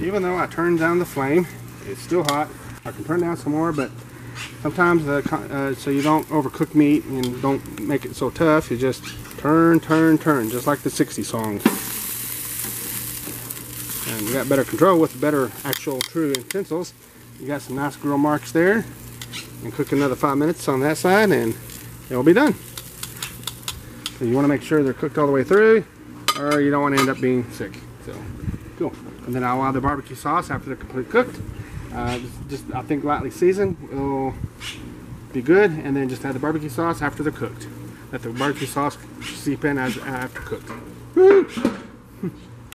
even though I turned down the flame, it's still hot. I can turn down some more, but sometimes the, uh, so you don't overcook meat and don't make it so tough, you just turn, turn, turn, just like the 60 song. And you got better control with better actual true utensils. You got some nice grill marks there. And cook another five minutes on that side and it'll be done. So you want to make sure they're cooked all the way through or you don't want to end up being sick. So, cool. And then I'll add the barbecue sauce after they're completely cooked. Uh, just, just, I think lightly seasoned will be good. And then just add the barbecue sauce after they're cooked. Let the barbecue sauce seep in as after cooked. Woo!